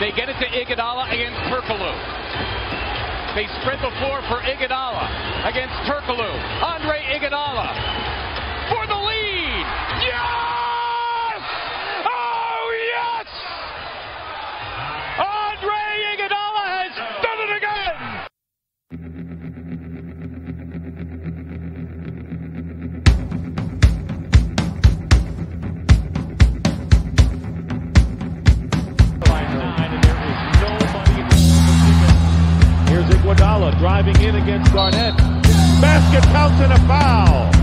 They get it to Iguodala against Turkoglu. They spread the floor for Iguodala against Turkoglu. Andre Iguodala Iguodala driving in against Garnett. Basket counts and a foul.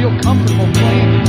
feel comfortable playing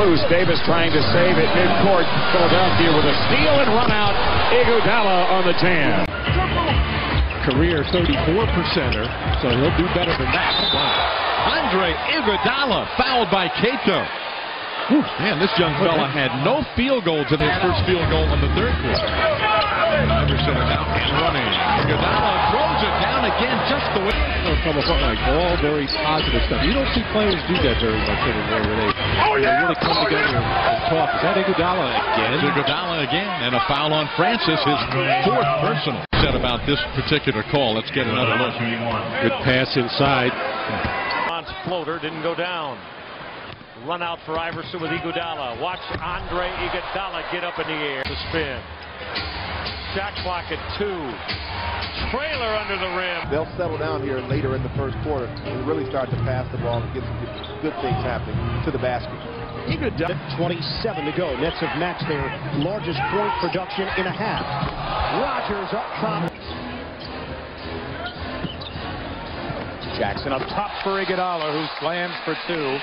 loose. Davis trying to save it midcourt. Philadelphia with a steal and run out. Iguodala on the jam. Career 34%er, so he'll do better than that. Andre Iguodala fouled by Cato. Whew, man, this young fella had no field goal to his first field goal in the third quarter. Iverson is out and running. Iguodala throws it down again just the way. A couple of like all very positive stuff. You don't see players do that very much anymore, where they, oh, they really come oh, together and talk. Is that Iguodala again? Iguodala again, and a foul on Francis, his fourth personal. Said about this particular call. Let's get another look. Good pass inside. floater didn't go down. Run out for Iverson with Iguodala. Watch Andre Iguodala get up in the air. The spin. Shot clock at two. Trailer under the rim. They'll settle down here later in the first quarter and really start to pass the ball and get some good, good things happening to the basket. Iguodala. 27 to go. Nets have matched their largest point production in a half. Rogers up top. Jackson up top for Iguodala, who slams for two.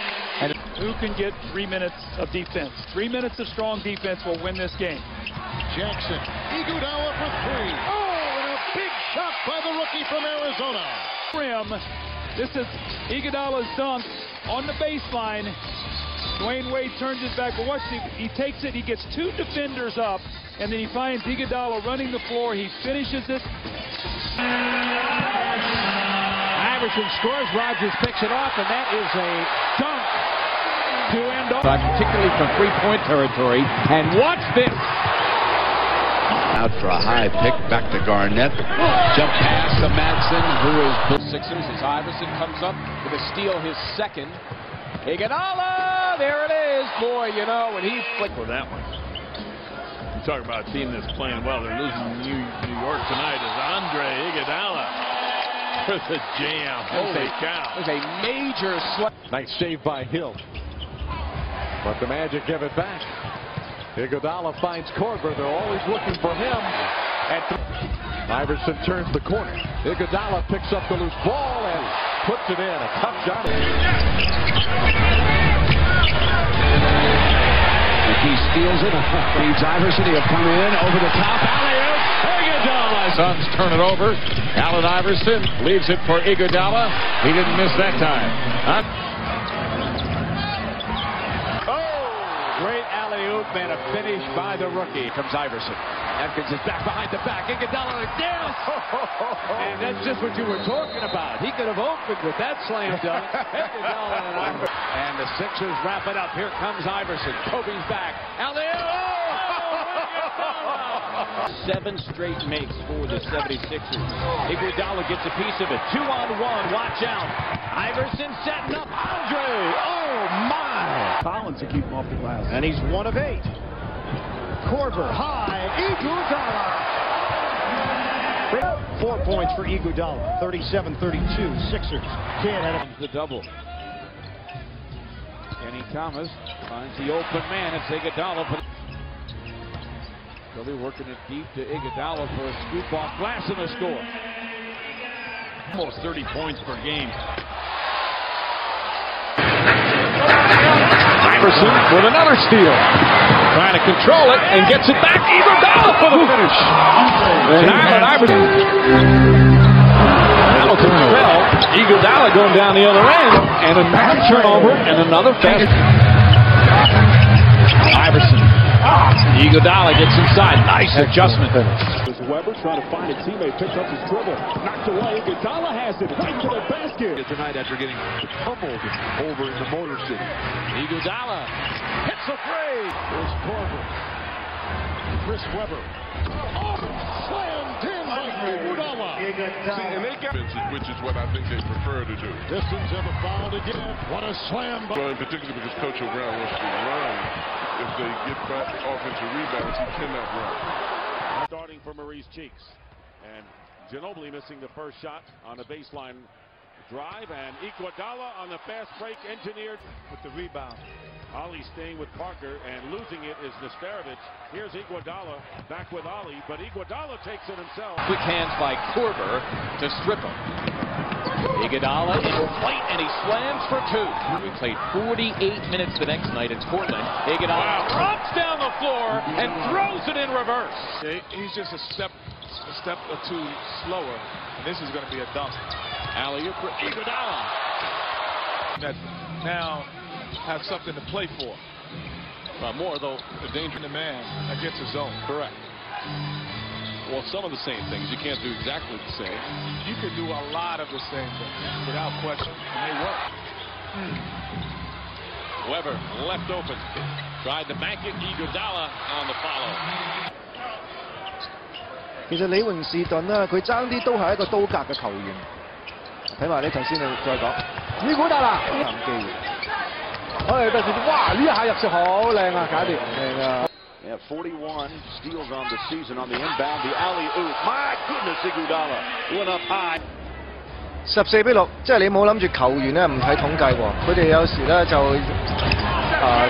And who can get three minutes of defense? Three minutes of strong defense will win this game. Jackson. Iguodala for three. Oh, and a big shot by the rookie from Arizona. Rim. This is Iguodala's dunk on the baseline. Dwyane Wade turns it back, but watch, he, he takes it, he gets two defenders up, and then he finds Iguodala running the floor. He finishes it. Iverson scores. Rogers picks it off, and that is a dunk to end off. Particularly from three-point territory. And watch this. Out for a high pick, back to Garnett. Jump pass to Madsen, who is Sixers as Iverson comes up with a steal, his second. Iguodala, there it is. Boy, you know, when he flicked For that one. You talk about a team that's playing well. They're losing New, New York tonight is Andre Iguodala for the jam. Holy cow. was a major slap. Nice save by Hill. But the Magic give it back. Iguodala finds Korver. They're always looking for him. And Iverson turns the corner. Iguodala picks up the loose ball and puts it in. A tough shot. He steals it. Feeds Iverson. He'll come in over the top. Alley-oop. Iguodala. Suns turn it over. Allen Iverson leaves it for Iguodala. He didn't miss that time. Great alley-oop and a finish by the rookie. Comes Iverson. Atkins is back behind the back. Iguodala down. and that's just what you were talking about. He could have opened with that slam dunk. And And the Sixers wrap it up. Here comes Iverson. Kobe's back. Alley-oop. Seven straight makes for the 76ers. Iguodala gets a piece of it. Two on one. Watch out. Iverson setting up Andre. Oh, my. Collins to keep him off the glass. And he's one of eight. Korver high. Iguodala. Four points for Iguodala. 37-32. Sixers. Can't have the double. Kenny Thomas finds the open man. It's Iguodala. But Philly working it deep to Iguodala for a scoop off glass and a score. Almost 30 points per game. Iverson with another steal. Trying to control it and gets it back. Iguodala for the finish. And Allen Iverson. Hamilton fell. Iguodala going down the other end. And another turnover and another fast. Iguodala gets inside. Nice adjustment. Webber trying to find a teammate, picks up his dribble, knocked away. Iguodala has it right to the basket. Tonight after getting pummeled over in the Motor City. Iguodala hits a three. Here's Korver. Chris Webber. Oh, slammed in by Iguodala. which is what I think they prefer to do. Pistons have a foul again. What a slam by Well, in particular because Coach O'Brien wants to run. If they get back offensive rebounds, he cannot run. starting for Maurice Cheeks. And Ginobili missing the first shot on a baseline drive. And Iguodala on the fast break engineered with the rebound. Ali staying with Parker and losing it is Nesterovic. Here's Iguodala back with Ali, but Iguodala takes it himself. Quick hands by Korver to strip him. Iguodala in flight and he slams for two. We played 48 minutes the next night in Portland. Iguodala drops down the floor and throws it in reverse. He's just a step, a step or two slower. And this is going to be a dunk. Alley for Iguodala. That now have something to play for. Uh, more though, The danger in the man against his zone. correct well, some of the same things. You can't do exactly the same. You can do a lot of the same things without question, and they work. Hmm. Webber left open. Tried to bank it. Iguodala on the follow. 其實李榮士頓啦，佢爭啲都係一個刀格嘅球員。睇埋你頭先，你再講。呢古達啦，機會。我哋對住，哇！呢一下入射好靚啊，搞掂，靚啊！They have 41 steals on the season on the inbound. The alley oop. My goodness, Iguodala went up high. 十四比六，即係你冇諗住球員咧唔睇統計喎，佢哋有時咧就啊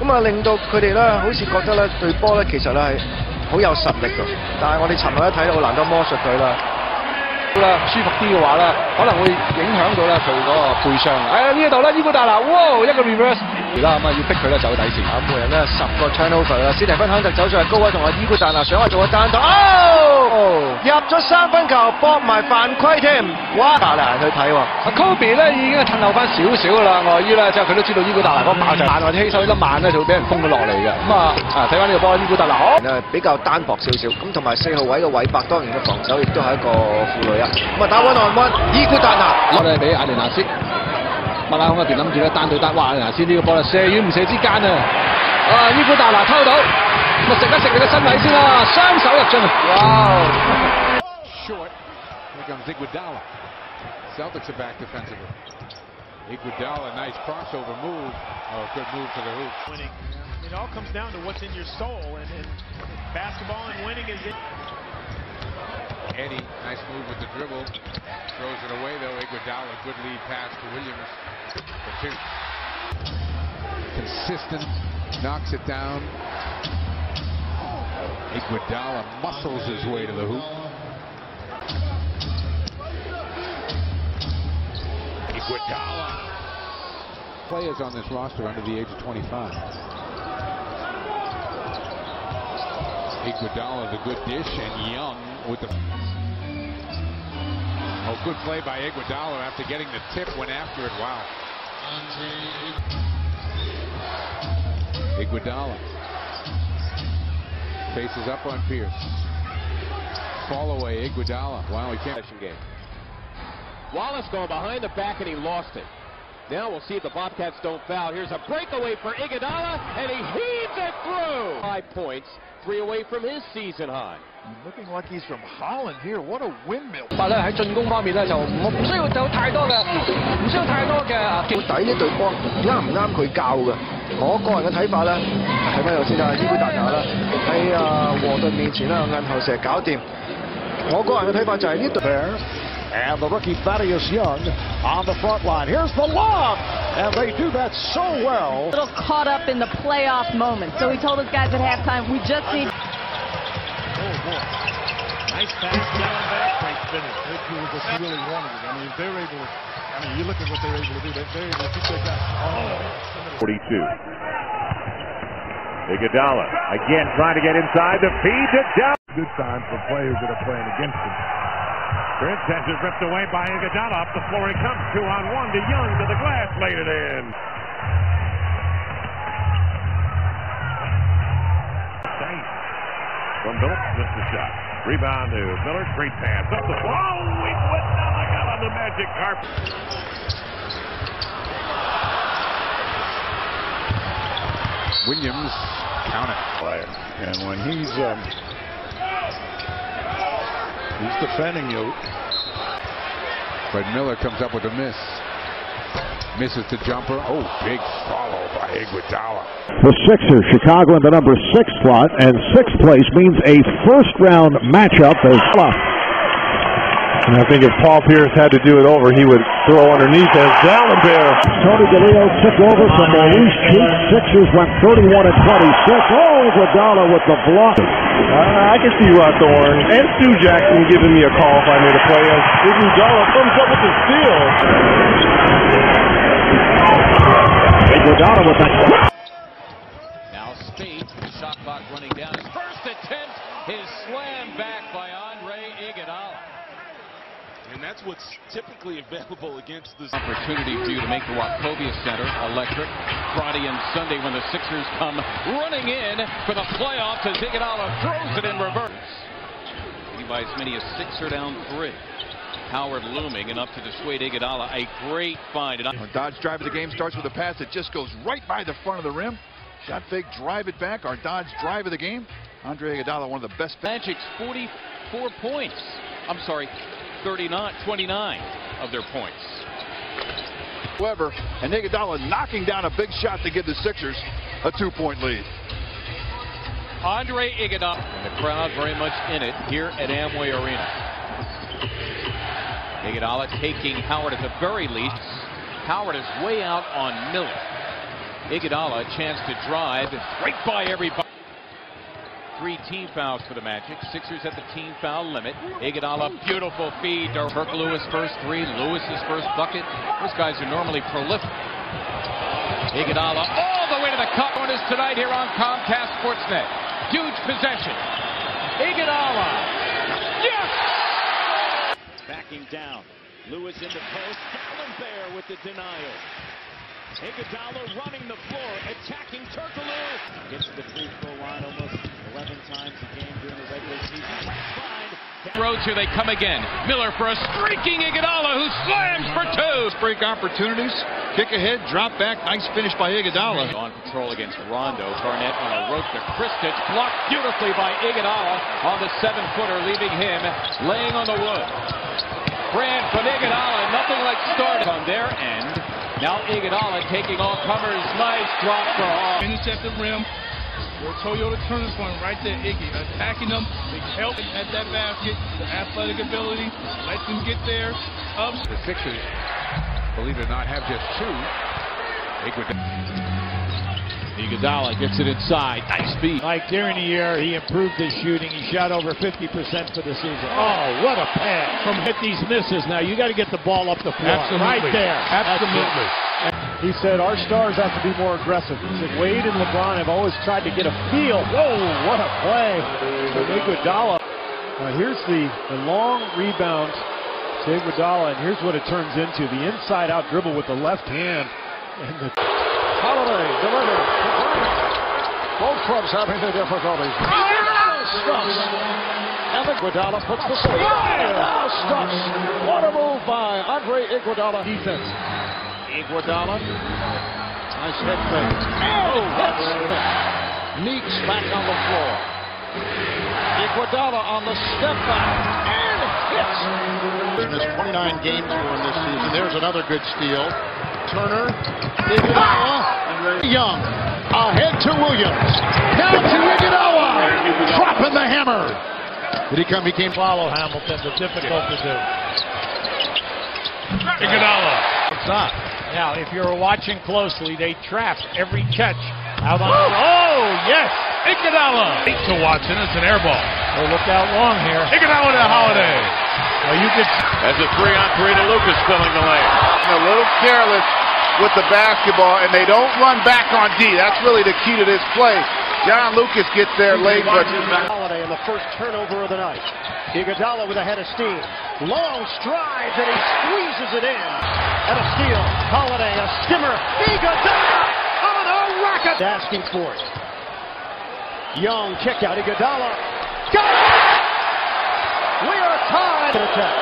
咁啊令到佢哋咧好似覺得咧對波咧其實咧係好有實力㗎，但係我哋尋日一睇到蘭多魔術隊啦。啦，舒服啲嘅話咧，可能會影響到咧佢嗰個背傷。哎呀呢一度咧，伊古達拿，哇一個 reverse 啦，咁啊要逼佢咧走底線。咁每人咧十個 turnover 啦，史蒂芬肯特走上嚟高位同阿伊古達拿想話做個單打，哦！入咗三分球，搏埋犯規添，哇！白人去睇喎，阿 Kobe 咧已經係褪後翻少少噶啦，外衣咧即係佢都知道伊古達拿嗰個爆炸彈或者起手呢粒慢咧就會俾人封咗落嚟嘅。咁啊啊睇翻呢個波，伊古達拿好。比較單薄少少，咁同埋四號位嘅韋伯當然嘅防守亦都係一個負累啊。咁啊打 one on one，伊古達拿。我哋俾阿連拿斯，麦拉孔入边谂住咧单对单，哇！艾连拿斯呢个波咧射远唔射之间啊！啊，伊古达拿偷到，咁啊食一食你嘅身位先啦，双手入进啊！哇！ Short. Here comes Iguodala. Celtics are back defensively. Iguodala, nice crossover move. Oh, good move to the hoop. winning. It all comes down to what's in your soul, and, and basketball and winning is it. Eddie, nice move with the dribble. Throws it away though. Iguodala, good lead pass to Williams for two. Consistent, knocks it down. Iguodala muscles his way to the hoop. Iguodala. Players on this roster under the age of 25. Iguodala, the good dish, and Young with the. Oh, good play by Iguodala after getting the tip, went after it. Wow. Iguodala faces up on Pierce. Fall away, Iguodala. Wow, he can't. Game. Wallace going behind the back and he lost it. Now we'll see if the Bobcats don't foul. Here's a breakaway for Iguodala and he heaves it through. Five points, three away from his season high. Looking like he's from Holland here. What a windmill！法咧喺進攻方面咧就唔唔需要有太多嘅，唔需要太多嘅啊到底呢隊波啱唔啱佢教嘅？我個人嘅睇法咧，睇翻頭先啊，伊古達拿啦，喺啊和頓面前啦，硬後射搞掂。我個人嘅睇法就係呢隊。And the rookie Thaddeus Young on the front line. Here's the lob! And they do that so well. A little caught up in the playoff moment. So he told his guys at halftime, we just need Oh, boy. Nice pass down back, great finish. They do what he really wanted. I mean, they're able to, I mean, you look at what they're able to do. They're, they're able to keep their guys. Oh. 42. Iguodala again trying to get inside the feed to down. Good sign for players that are playing against him. Trent has it ripped away by Iguodala. Up the floor he comes. Two on one to Young to the glass. Laid it in. Nice. From Phillips, missed the shot. Rebound to Miller. Great pass. Up the floor. Oh, Iguodala got on the magic carpet. Williams, count it. And when he's um, he's defending you, But Miller comes up with a miss. Misses the jumper. Oh, big follow by Iguodala. The Sixers, Chicago in the number six slot, and sixth place means a first round matchup as and I think if Paul Pierce had to do it over, he would throw underneath as Dallenberg. Tony DiLeo took over from Maurice Cheek. Sixers went 31 and 26. Oh, Iguodala with the block. Uh, I can see Rod Thorn and Stu Jackson giving me a call if I made a play. As Iguodala comes up with the steal. Iguodala with that. Now Spade, shot clock running down. His first attempt is slammed back by that's what's typically available against this opportunity for you to make the Wachovia Center electric Friday and Sunday when the Sixers come running in for the playoffs as Iguodala throws it in reverse. Maybe by as many as six or down three. Howard looming enough to dissuade Iguodala. A great find. Dodge drive of the game starts with a pass that just goes right by the front of the rim. Shot fake, drive it back. Our Dodge drive of the game. Andre Iguodala, one of the best. Magic's 44 points. I'm sorry, 39, 29 of their points. However, and Iguodala knocking down a big shot to give the Sixers a two-point lead. Andre Iguodala, and the crowd very much in it here at Amway Arena. Iguodala taking Howard at the very least. Howard is way out on Miller. Iguodala a chance to drive right by everybody. Three team fouls for the Magic. Sixers at the team foul limit. Iguodala, beautiful feed. Kirk Lewis first three. Lewis's first bucket. Those guys are normally prolific. Iguodala all the way to the cup corners tonight here on Comcast Sportsnet. Huge possession. Iguodala. Yes! Backing down. Lewis in the post. Gallagher with the denial. Iguodala running the floor, attacking Turkoglu. Gets to the free throw line almost 11 times a game during the regular season. Roads here they come again. Miller for a streaking Iguodala who slams for two. Break opportunities, kick ahead, drop back. Nice finish by Iguodala. On patrol against Rondo. Garnett on a rope to Krstic. Blocked beautifully by Iguodala on the seven-footer, leaving him laying on the wood. Brand from Iguodala. Nothing like start on their end. Now Iguodala taking all comers. Nice drop for all. Intercept the rim. Your Toyota turning point right there, Iggy. Attacking them, they help at that basket. The athletic ability, let them get there. Up. The Sixers, believe it or not, have just two. Iguodala gets it inside. Nice speed. Like during the year, he improved his shooting. He shot over 50% for the season. Oh, what a pass from hit these misses. Now you got to get the ball up the floor. Absolutely. Right there. Absolutely. He said our stars have to be more aggressive. He said Wade and LeBron have always tried to get a feel. Whoa, what a play from Iguodala. Now here's the, the long rebound to Iguodala, and here's what it turns into. The inside-out dribble with the left hand. And the Holiday delivers to Bryant. Both clubs having their difficulties. Stuffs. And Iguodala puts the save. Now Stuffs. What a move by Andre Iguodala. Defense. Iguodala. Nice head fake. Oh, hits. Meeks back on the floor. Iguodala on the step back. And hits. He missed 29 games for him this season. There's another good steal. Turner. Iguodala. Young. Ahead to Williams. Now to Iguodala. Dropping the hammer. Did he come? He came. Follow Hamilton. It's difficult to do. Iguodala. It's not. Now, if you're watching closely, they trapped every catch out on the Oh, yes! Iguodala. Beats to Watson. It's an air ball. They looked out long here. Iguodala to Holiday. Well, you could. As a three on three to Lucas filling the lane. A little careless with the basketball, and they don't run back on D. That's really the key to this play. John Lucas gets there late, but Holiday in the first turnover of the night. Iguodala with a head of steam. Long strides, and he squeezes it in. And a steal. Holiday, a skimmer. Iguodala on a rocket. Asking for it. Young kick out. Iguodala. Got it! We are tied. Attack.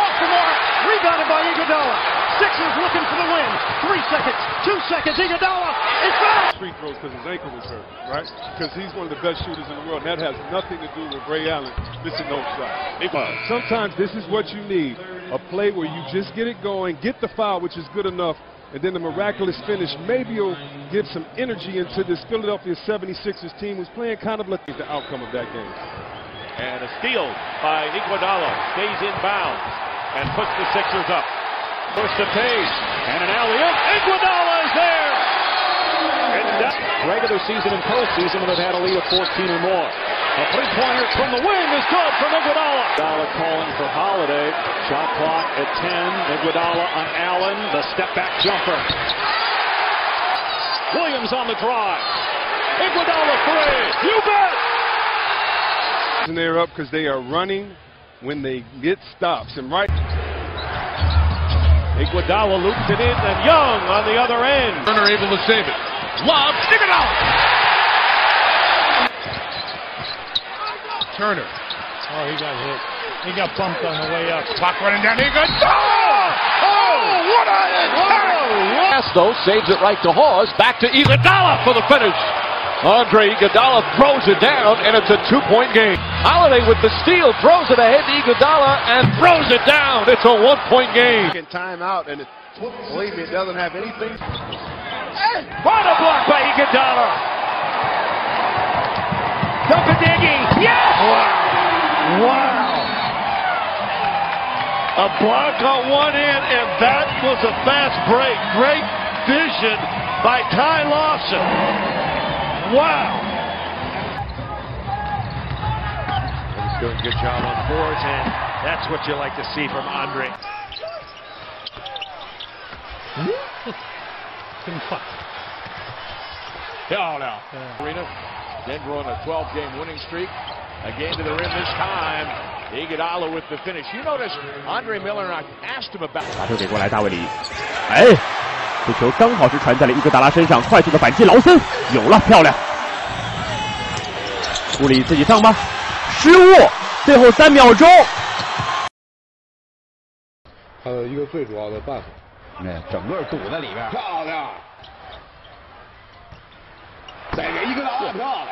Off the mark. Rebounded by Iguodala. Sixers looking for the win. Three seconds. Two seconds. Iguodala is back. Free throws because his ankle was hurt, right? Because he's one of the best shooters in the world. And that has nothing to do with Ray Allen missing those shots. Sometimes this is what you need. A play where you just get it going, get the foul, which is good enough, and then the miraculous finish maybe will give some energy into this Philadelphia 76ers team who's playing kind of like the outcome of that game. And a steal by Iguodala. Stays in bounds and puts the Sixers up. First the pace, And an alley-oop. Iguodala is there. And regular season and postseason when they've had a lead of 14 or more. A three-pointer from the wing is good from Iguodala. Iguodala calling for Holiday. Shot clock at 10. Iguodala on Allen. The step-back jumper. Williams on the drive. Iguodala three. You bet. And they're up because they are running when they get stops. And right. Iguodala loops it in, and Young on the other end. Turner able to save it. Love, stick it out. Turner. Oh, he got hit. He got bumped on the way up. Clock running down. Iguodala. Oh! oh, what a oh, attack! Pasto saves it right to Hawes. Back to Iguodala for the finish. Andre Iguodala throws it down, and it's a two-point game. Holiday with the steal throws it ahead to Iguodala and throws it down. It's a one-point game. Time out, and it, believe me, it doesn't have anything. What a block by Iguodala. Dunkadiggy. Yes! Wow. Wow. A block on one end, and that was a fast break. Great vision by Ty Lawson. Wow. doing a good job on the boards, and that's what you like to see from Andre. Hell now. Arena. Denver on a 12-game winning streak. Again to the rim this time. Iguodala with the finish. You notice Andre Miller and I asked him about. 把球给过来，大卫里。哎，这球刚好是传在了伊戈达拉身上，快速的反击，劳森有了，漂亮。库里自己上吧， 失误，最后三秒钟。还有一个最主要的办法。哎，整个堵在里边。漂亮。再给一个大，漂亮。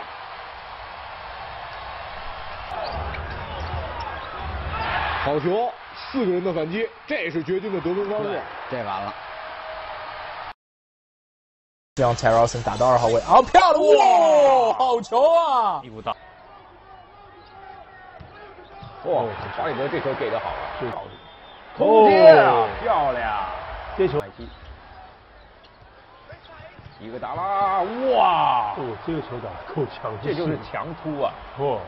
好球，四个人的反击，这是绝金的得分方式。这完了。让柴饶森打到二号位，啊，漂亮！哇，好球啊！第五道。哇，查理德这球给的好啊，是好。空接啊，漂亮！接球。一个打啦，哇！哦，这个球打的够强，这就是强突啊！哦，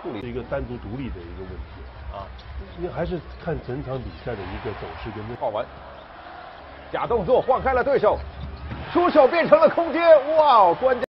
库里是一个单独独立的一个问题啊，你还是看整场比赛的一个走势跟那。好玩，假动作晃开了对手，出手变成了空接，哇，关键。